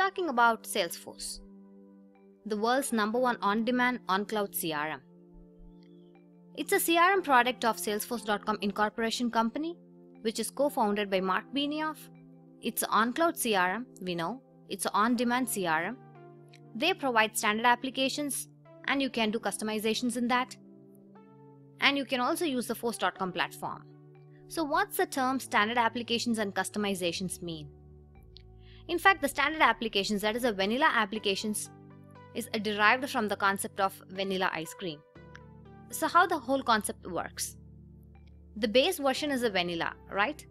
talking about Salesforce, the world's number one on demand on cloud CRM. It's a CRM product of Salesforce.com Incorporation Company, which is co founded by Marc Benioff. It's on cloud CRM, we know, it's on demand CRM. They provide standard applications, and you can do customizations in that. And you can also use the Force.com platform. So, what's the term standard applications and customizations mean? In fact, the standard applications, that is, the vanilla applications, is derived from the concept of vanilla ice cream. So, how the whole concept works? The base version is a vanilla, right?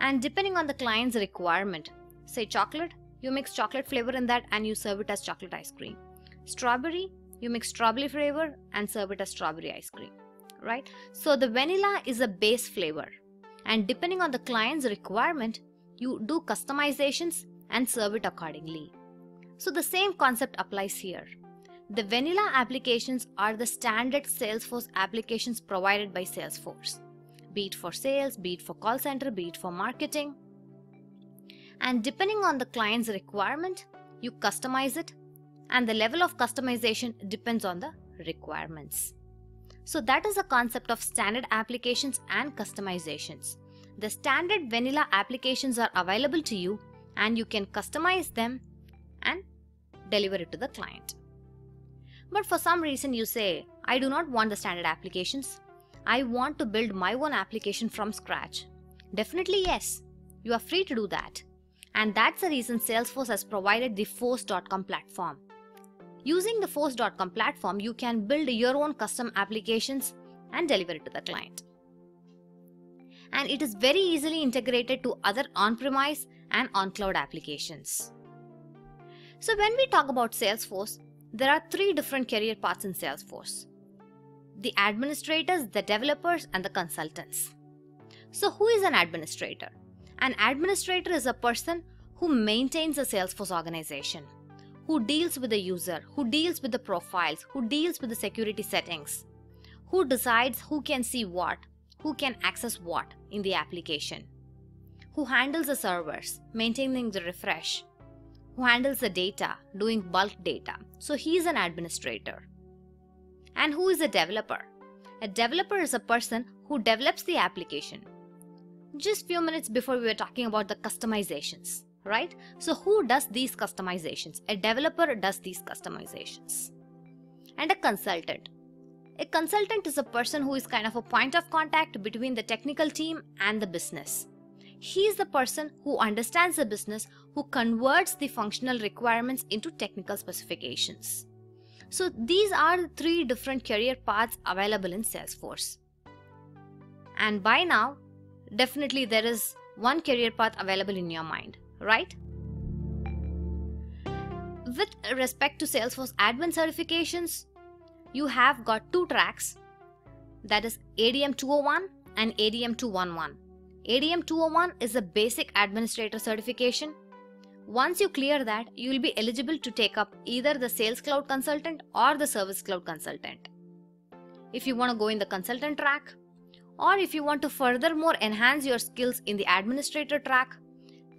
And depending on the client's requirement, say chocolate, you mix chocolate flavor in that and you serve it as chocolate ice cream. Strawberry, you mix strawberry flavor and serve it as strawberry ice cream, right? So, the vanilla is a base flavor, and depending on the client's requirement, you do customizations and serve it accordingly. So the same concept applies here. The vanilla applications are the standard Salesforce applications provided by Salesforce, be it for sales, be it for call center, be it for marketing. And depending on the client's requirement, you customize it, and the level of customization depends on the requirements. So, that is the concept of standard applications and customizations. The standard vanilla applications are available to you and you can customize them and deliver it to the client. But for some reason, you say, I do not want the standard applications. I want to build my own application from scratch. Definitely, yes. You are free to do that. And that's the reason Salesforce has provided the Force.com platform. Using the Force.com platform, you can build your own custom applications and deliver it to the client. And it is very easily integrated to other on premise and on cloud applications. So, when we talk about Salesforce, there are three different career paths in Salesforce the administrators, the developers, and the consultants. So, who is an administrator? An administrator is a person who maintains a Salesforce organization, who deals with the user, who deals with the profiles, who deals with the security settings, who decides who can see what, who can access what in the application, who handles the servers, maintaining the refresh, who handles the data, doing bulk data. So he is an administrator. And who is a developer? A developer is a person who develops the application. Just few minutes before we were talking about the customizations, right? So who does these customizations? A developer does these customizations. And a consultant. A consultant is a person who is kind of a point of contact between the technical team and the business. He is the person who understands the business, who converts the functional requirements into technical specifications. So, these are the three different career paths available in Salesforce. And by now, definitely there is one career path available in your mind, right? With respect to Salesforce admin certifications, you have got two tracks that is ADM 201 and ADM 211. ADM 201 is a basic administrator certification. Once you clear that, you will be eligible to take up either the Sales Cloud Consultant or the Service Cloud Consultant. If you want to go in the consultant track, or if you want to furthermore enhance your skills in the administrator track,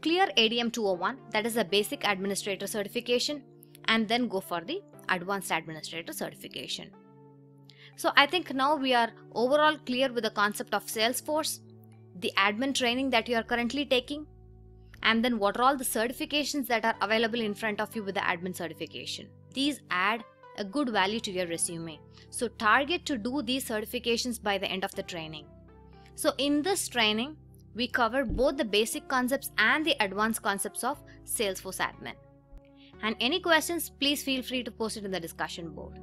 clear ADM 201, that is a basic administrator certification, and then go for the advanced administrator certification. So I think now we are overall clear with the concept of Salesforce the admin training that you are currently taking, and then what are all the certifications that are available in front of you with the admin certification. These add a good value to your resume. So, target to do these certifications by the end of the training. So, in this training, we cover both the basic concepts and the advanced concepts of Salesforce admin. And any questions, please feel free to post it in the discussion board.